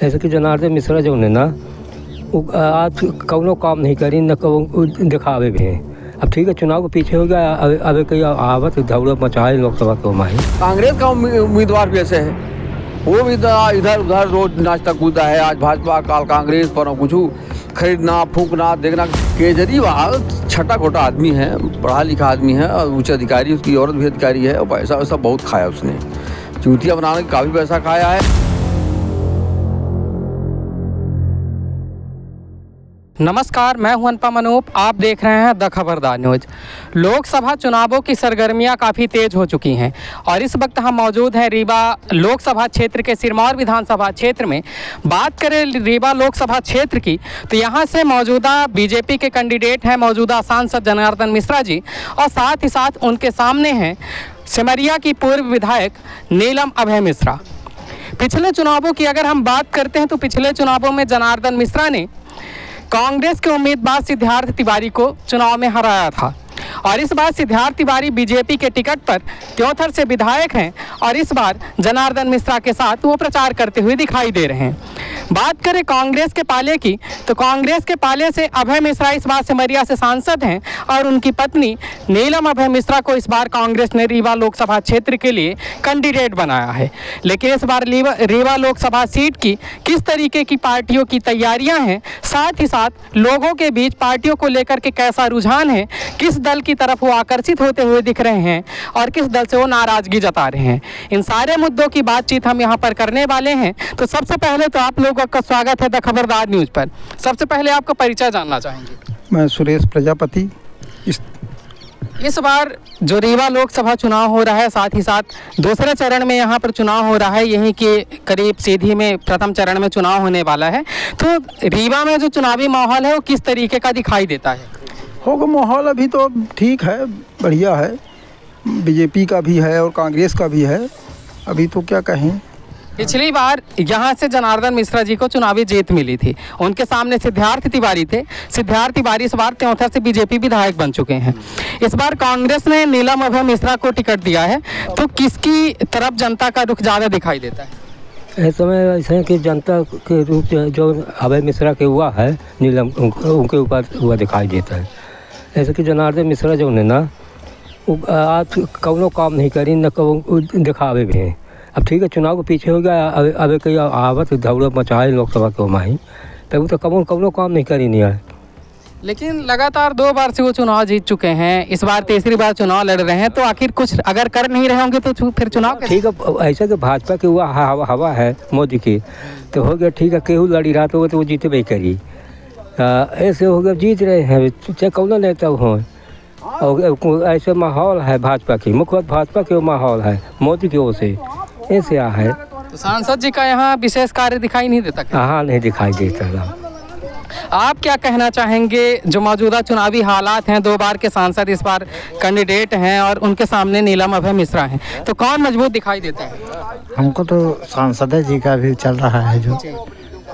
जैसे कि जनार्दन मिश्रा जो ना वो आज कौनो काम नहीं करी, न कौ दिखावे भी हैं। अब ठीक है, चुनाव के पीछे हो गया, अब कहीं आवत दौड़ मचाए लोकसभा के माही कांग्रेस का उम्मीदवार भी ऐसे है। वो भी इधर उधर रोज नाचता कूदता है। आज भाजपा काल कांग्रेस, पर कुछ खरीदना, फूकना, देखना, केजरीवाल छठा खोटा आदमी है, पढ़ा लिखा आदमी है, और उच्च अधिकारी, उसकी औरत भी अधिकारी है, और पैसा वैसा बहुत खाया उसने। चूतिया बनाने का काफ़ी पैसा खाया है। नमस्कार, मैं हूँ अनुपम अनूप आप देख रहे हैं द खबरदार न्यूज़। लोकसभा चुनावों की सरगर्मियाँ काफ़ी तेज हो चुकी हैं और इस वक्त हम मौजूद हैं रीवा लोकसभा क्षेत्र के सिरमौर विधानसभा क्षेत्र में। बात करें रीवा लोकसभा क्षेत्र की तो यहाँ से मौजूदा बीजेपी के कैंडिडेट हैं मौजूदा सांसद जनार्दन मिश्रा जी और साथ ही साथ उनके सामने हैं सिमरिया की पूर्व विधायक नीलम अभय मिश्रा। पिछले चुनावों की अगर हम बात करते हैं तो पिछले चुनावों में जनार्दन मिश्रा ने कांग्रेस के उम्मीदवार सिद्धार्थ तिवारी को चुनाव में हराया था। और इस बार सिद्धार्थ तिवारी बीजेपी के टिकट पर त्योथर से विधायक हैं और इस बार जनार्दन मिश्रा के साथ वो प्रचार करते हुए दिखाई दे रहे हैं। बात करें कांग्रेस के पाले की तो कांग्रेस के पाले से अभय मिश्रा इस बार सिमरिया से सांसद हैं और उनकी पत्नी नीलम अभय मिश्रा को इस बार कांग्रेस ने रीवा लोकसभा क्षेत्र के लिए कैंडिडेट बनाया है। लेकिन इस बार रीवा लोकसभा सीट की किस तरीके की पार्टियों की तैयारियाँ हैं, साथ ही साथ लोगों के बीच पार्टियों को लेकर के कैसा रुझान है, किस दल की तरफ़ वो आकर्षित होते हुए दिख रहे हैं और किस दल से वो नाराज़गी जता रहे हैं। इन सारे मुद्दों की बातचीत हम यहाँ पर करने वाले हैं। तो सबसे पहले तो आप लोगों का स्वागत है द खबरदार न्यूज़ पर। सबसे पहले आपका परिचय जानना चाहेंगे। मैं सुरेश प्रजापति। इस इस बार जो रीवा लोकसभा चुनाव हो रहा है साथ ही साथ दूसरे चरण में यहाँ पर चुनाव हो रहा है यहीं के करीब सीधी में प्रथम चरण में चुनाव होने वाला है। तो रीवा में जो चुनावी माहौल है वो किस तरीके का दिखाई देता है? होगा माहौल अभी तो ठीक है बढ़िया है। बीजेपी का भी है और कांग्रेस का भी है। अभी तो क्या कहें। पिछली बार यहाँ से जनार्दन मिश्रा जी को चुनावी जीत मिली थी। उनके सामने सिद्धार्थ तिवारी थे। सिद्धार्थ तिवारी इस बार त्योथर से बीजेपी विधायक बन चुके हैं। इस बार कांग्रेस ने नीलम अभय मिश्रा को टिकट दिया है। तो किसकी तरफ़ जनता का रुख ज़्यादा दिखाई देता है? इस समय ऐसे है कि जनता के रूप जो अभय मिश्रा के हुआ है नीलम उनके ऊपर हुआ दिखाई देता है। जैसे कि जनार्दन मिश्रा जो ना वो आज कौनो काम नहीं करी न कौ दिखावे भी हैं। अब ठीक है चुनाव के पीछे हो गया अब अब कहीं आवत दौड़ मचाए लोकसभा के माही। तब वो तो कौनो कौनो काम नहीं करी नहीं है। लेकिन लगातार दो बार से वो चुनाव जीत चुके हैं इस बार तीसरी बार चुनाव लड़ रहे हैं तो आखिर कुछ अगर कर नहीं रहे होंगे तो फिर चुनाव ठीक है ऐसा कि भाजपा की हुआ हवा, है मोदी की तो हो गया ठीक है केहू लड़ी रहा तो वो तो वो जीतबे करी। आ, ऐसे हो गए जीत रहे हैं। चाहे कौन नेता हो। और ऐसे माहौल है भाजपा की मुख्य भाजपा के माहौल है मोदी की ओर से। ऐसे आ है। तो सांसद जी का यहाँ विशेष कार्य दिखाई नहीं देता हाँ नहीं दिखाई देता आप क्या कहना चाहेंगे? जो मौजूदा चुनावी हालात हैं दो बार के सांसद इस बार कैंडिडेट हैं और उनके सामने नीलम अभय मिश्रा हैं तो कौन मज़बूत दिखाई देता है? हमको तो सांसद जी का भी चल रहा है जो।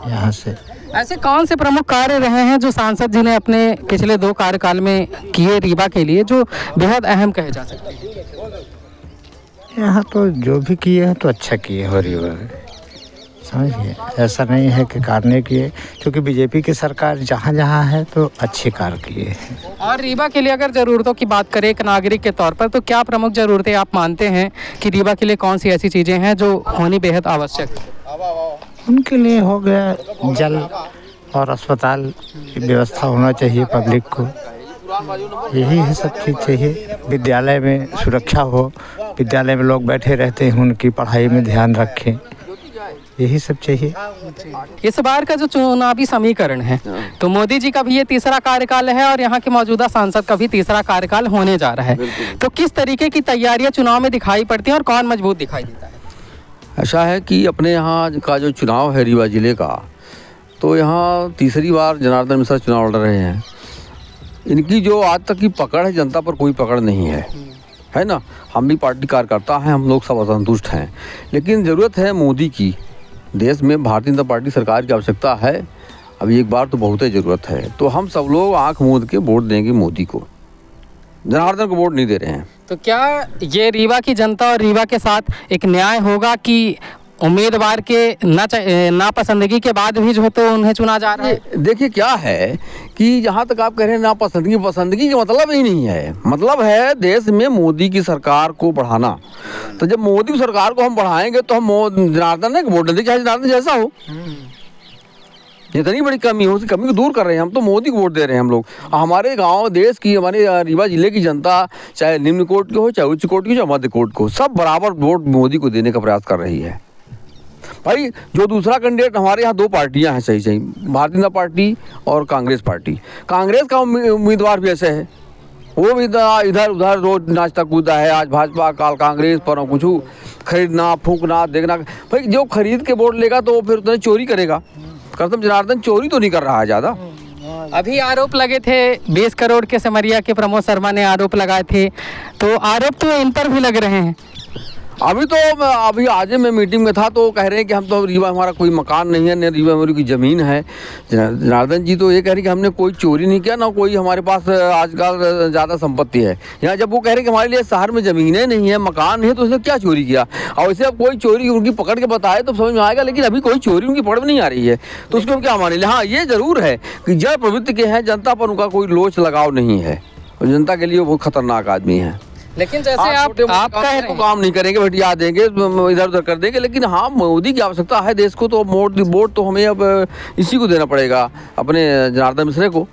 यहाँ से। ऐसे कौन से प्रमुख कार्य रहे हैं जो सांसद जी ने अपने पिछले दो कार्यकाल में किए रीवा के लिए जो बेहद अहम कहे जा सकते हैं? यहाँ तो जो भी किए हैं तो अच्छा किए हो रही है समझिए ऐसा नहीं है कि कार्य किए क्योंकि बीजेपी की सरकार जहाँ जहाँ है तो अच्छे कार्य किए हैं। और रीवा के लिए अगर ज़रूरतों की बात करें एक नागरिक के तौर पर तो क्या प्रमुख ज़रूरतें आप मानते हैं कि रीवा के लिए कौन सी ऐसी चीज़ें हैं जो होनी बेहद आवश्यक? है उनके लिए हो गया जल और अस्पताल की व्यवस्था होना चाहिए पब्लिक को। यही है सब चीज़ चाहिए। विद्यालय में सुरक्षा हो विद्यालय में लोग बैठे रहते हैं उनकी पढ़ाई में ध्यान रखें। यही सब चाहिए। इस बार का जो चुनावी समीकरण है तो मोदी जी का भी ये तीसरा कार्यकाल है और यहाँ के मौजूदा सांसद का भी तीसरा कार्यकाल होने जा रहा है। तो किस तरीके की तैयारियाँ चुनाव में दिखाई पड़ती हैं और कौन मज़बूत दिखाई देता है? ऐसा है कि अपने यहाँ का जो चुनाव है रीवा ज़िले का तो यहाँ तीसरी बार जनार्दन मिश्रा चुनाव लड़ रहे हैं। इनकी जो आज तक की पकड़ है, जनता पर कोई पकड़ नहीं है। है ना? हम भी पार्टी कार्यकर्ता हैं, हम लोग सब असंतुष्ट हैं। लेकिन ज़रूरत है मोदी की। देश में भारतीय जनता पार्टी सरकार की आवश्यकता है। अभी एक बार तो बहुत ही ज़रूरत है। तो हम सब लोग आँख मूंद के वोट देंगे मोदी को। जनार्दन को वोट नहीं दे रहे हैं। तो क्या ये रीवा की जनता और रीवा के साथ एक न्याय होगा कि उम्मीदवार के ना नापसंदगी के बाद भी जो है तो उन्हें चुना जा रहा है? देखिए क्या है कि जहाँ तक आप कह रहे हैं नापसंदगी पसंदगी का मतलब ही नहीं है। मतलब है देश में मोदी की सरकार को बढ़ाना। तो जब मोदी की सरकार को हम बढ़ाएँगे तो हम जनार्दन ने वोट देंगे चाहे जनार्दन जैसा हो। जितनी बड़ी कमी हो उस कमी को दूर कर रहे हैं हम तो मोदी को वोट दे रहे हैं हम लोग। हमारे गाँव, देश की, हमारे रीवा ज़िले की जनता, चाहे निम्न कोर्ट की हो, चाहे उच्च कोर्ट की हो, चाहे मध्य कोर्ट को, सब बराबर वोट मोदी को देने का प्रयास कर रही है। भाई, जो दूसरा कैंडिडेट हमारे यहाँ दो पार्टियाँ हैं सही सही भारतीय जनता पार्टी और कांग्रेस पार्टी। कांग्रेस का उम्मीदवार भी ऐसे है। वो भी इधर उधर रोज नाचता कूदा है, आज भाजपा, काल कांग्रेस पर कुछ खरीदना, फूकना, देखना। भाई, जो खरीद के वोट लेगा तो वो फिर उतने चोरी करेगा। करतम जनार्दन, चोरी तो नहीं कर रहा है ज़्यादा। अभी आरोप लगे थे 20 करोड़ के समरिया के प्रमोद शर्मा ने आरोप लगाए थे। तो आरोप तो इन पर भी लग रहे हैं। अभी तो अभी आज मैं मीटिंग में था तो कह रहे हैं कि हम तो रीवा, हमारा कोई मकान नहीं है, न रीवा हमारी कोई ज़मीन है। जनार्दन जी तो ये कह रहे हैं कि हमने कोई चोरी नहीं किया, ना कोई हमारे पास आजकल ज़्यादा संपत्ति है। यहाँ जब वो कह रहे हैं कि हमारे लिए शहर में ज़मीनें नहीं है, मकान नहीं है तो उसने क्या चोरी किया? और वैसे अब कोई चोरी उनकी पकड़ के बताए तो समझ में आएगा, लेकिन अभी कोई चोरी उनकी पकड़ में नहीं आ रही है। तो उसको हम क्या माने? हाँ ये ज़रूर है कि जड़ प्रवृत्ति के हैं, जनता पर उनका कोई लोच लगाव नहीं है। और जनता के लिए वो बहुत खतरनाक आदमी है। लेकिन जैसे आप आप छोटे-मोटे आप काम कह को काम नहीं करेंगे भटिया देंगे इधर उधर कर देंगे लेकिन हाँ मोदी की आवश्यकता है देश को तो वोट वोट तो हमें अब इसी को देना पड़ेगा अपने जनार्दन मिश्रे को।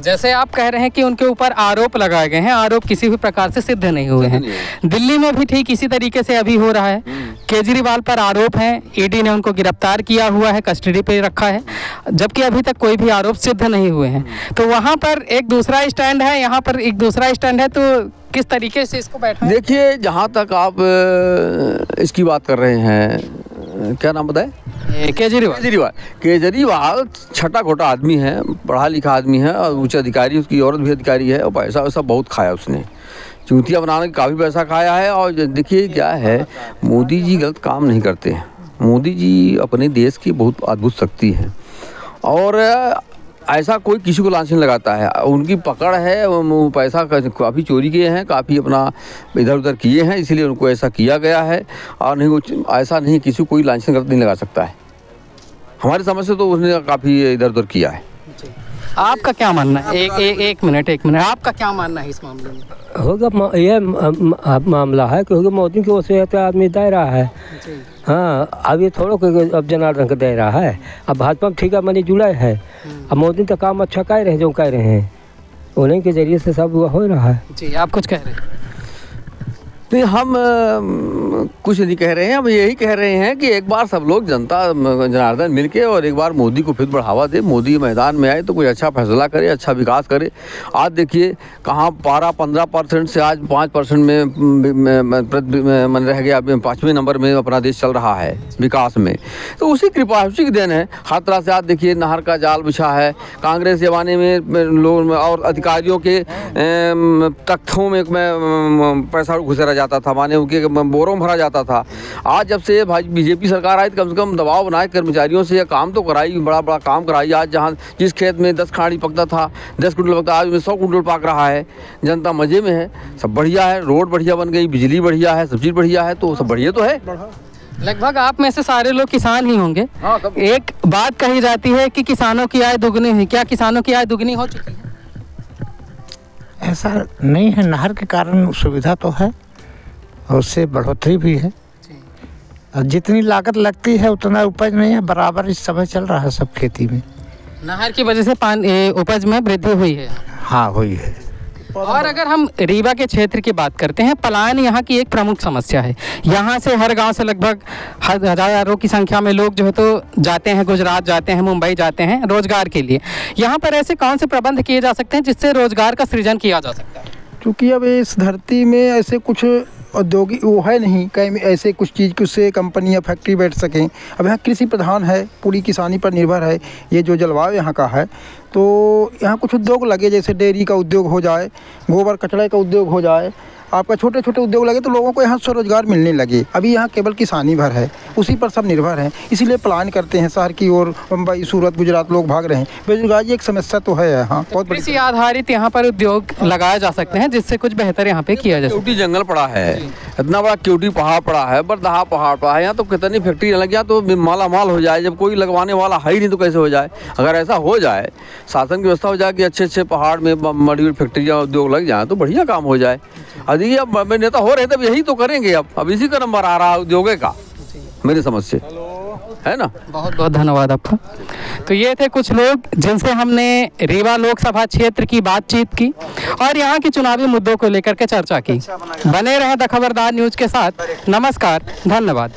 जैसे आप कह रहे हैं कि उनके ऊपर आरोप लगाए गए हैं आरोप किसी भी प्रकार से सिद्ध नहीं हुए हैं। दिल्ली में भी ठीक इसी तरीके से अभी हो रहा है। केजरीवाल पर आरोप है ईडी ने उनको गिरफ़्तार किया हुआ है कस्टडी पे रखा है जबकि अभी तक कोई भी आरोप सिद्ध नहीं हुए हैं। तो वहाँ पर एक दूसरा स्टैंड है यहाँ पर एक दूसरा स्टैंड है तो किस तरीके से इसको बैठा देखिए जहाँ तक आप इसकी बात कर रहे हैं क्या नाम बताए? केजरीवाल। केजरीवाल। केजरीवाल छठा खोटा आदमी है पढ़ा लिखा आदमी है और उच्च अधिकारी उसकी औरत भी अधिकारी है और पैसा वैसा बहुत खाया उसने। चूतिया बनाने का काफ़ी पैसा खाया है और देखिए क्या है मोदी जी गलत काम नहीं करते हैं। मोदी जी अपने देश की बहुत अद्भुत शक्ति है। और ऐसा कोई किसी को लाछन लगाता है। उनकी पकड़ है पैसा काफ़ी चोरी किए हैं, काफ़ी अपना इधर उधर किए हैं, इसीलिए उनको ऐसा किया गया है और नहीं ऐसा नहीं किसी कोई लाछन नहीं लगा सकता है। हमारी समझ से तो उसने काफ़ी इधर उधर किया है। आपका क्या मानना है? एक एक एक मिनट एक मिनट। आपका क्या मानना है इस मामले में? होगा मा- ये म- म- मामला है क्योंकि मोदी की ओर से तो आदमी दे रहा है हाँ अब ये थोड़ा अब जनार्दन का दे रहा है। अब भाजपा में ठीक है मनी जुड़ा है। अब मोदी तो काम अच्छा कह रहे हैं जो कह रहे हैं। उन्हीं के ज़रिए से सब हो रहा है। जी आप कुछ कह रहे हैं? नहीं हम अ, कुछ नहीं कह रहे हैं हम यही कह रहे हैं कि एक बार सब लोग जनता जनार्दन मिलके और एक बार मोदी को फिर बढ़ावा दे। मोदी मैदान में आए तो कोई अच्छा फैसला करे अच्छा विकास करे। आज देखिए कहाँ बारह पंद्रह परसेंट से आज पाँच परसेंट में मन रह गया पाँचवें नंबर में अपना देश चल रहा है विकास में। तो उसी कृपा उसी की देन है। हर तरह से आज देखिए नहर का जाल बिछा है। कांग्रेस जमाने में लोग और अधिकारियों के तख्तों में, पैसा घुसेरा जाता था। माने उनके बोरों में भरा जाता था। आज जब से भाई बीजेपी सरकार आई तो कम से कम दबाव बनाए कर्मचारियों से यह काम तो कराई बड़ा बड़ा काम कराई। आज जहाँ जिस खेत में दस खाड़ी पकता था दस कुंटल पकता आज में सौ कुंटल पक रहा है। जनता मज़े में है। सब बढ़िया है रोड बढ़िया बन गई बिजली बढ़िया है सब चीज़ बढ़िया है तो सब बढ़िया तो है। लगभग आप में से सारे लोग किसान ही होंगे। हाँ, एक बात कही जाती है कि किसानों की आय दुगनी हुई क्या किसानों की आय दुगनी हो चुकी है? ऐसा नहीं है। नहर के कारण सुविधा तो है। और उससे बढ़ोतरी भी है। और जितनी लागत लगती है उतना उपज नहीं है। बराबर इस समय चल रहा है सब खेती में। नहर की वजह से पान उपज में वृद्धि हुई है। हाँ हुई है। और अगर हम रीवा के क्षेत्र की बात करते हैं पलायन यहाँ की एक प्रमुख समस्या है। यहाँ से हर गाँव से लगभग हज़ारों की संख्या में लोग जो है तो जाते हैं गुजरात जाते हैं मुंबई जाते हैं रोज़गार के लिए। यहाँ पर ऐसे कौन से प्रबंध किए जा सकते हैं जिससे रोज़गार का सृजन किया जा सकता है? क्योंकि अब इस धरती में ऐसे कुछ औद्योगिक वो है नहीं, कहीं ऐसे कुछ चीज़ कुछ कंपनी या फैक्ट्री बैठ सकें। अब यहाँ कृषि प्रधान है, पूरी किसानी पर निर्भर है, ये जो जलवायु यहाँ का है। तो यहाँ कुछ उद्योग लगे, जैसे डेयरी का उद्योग हो जाए, गोबर कचड़े का उद्योग हो जाए आपका छोटे छोटे उद्योग लगे तो लोगों को यहाँ स्वरोजगार मिलने लगे। अभी यहाँ केवल किसानी भर है उसी पर सब निर्भर है। इसीलिए प्लान करते हैं शहर की ओर मुंबई सूरत गुजरात लोग भाग रहे हैं। बेरोजगारी एक समस्या तो है यहाँ बहुत बड़ी कृषि आधारित यहाँ पर उद्योग लगाए जा सकते हैं जिससे कुछ बेहतर यहाँ पे किया जा सके क्यूटी जंगल पड़ा है इतना बड़ा क्यूटी पहाड़ पड़ा है बरदहा पहाड़ पड़ा है यहाँ तो कितनी फैक्ट्री लग गया तो माला माल हो जाए जब कोई लगवाने वाला है ही नहीं तो कैसे हो जाए? अगर ऐसा हो जाए शासन की व्यवस्था हो जाए कि अच्छे अच्छे पहाड़ में मड़ी फैक्ट्रियाँ उद्योग लग जाए तो बढ़िया काम हो जाए। यदि अब मैं नेता हो रहे थे यही तो करेंगे अब। अब इसी का नंबर आ रहा है उद्योगे का मेरी समझ से। है ना? बहुत बहुत धन्यवाद आपका। तो ये थे कुछ लोग जिनसे हमने रीवा लोकसभा क्षेत्र की बातचीत की और यहाँ के चुनावी मुद्दों को लेकर के चर्चा की। बने रहे द खबरदार न्यूज़ के साथ। नमस्कार धन्यवाद।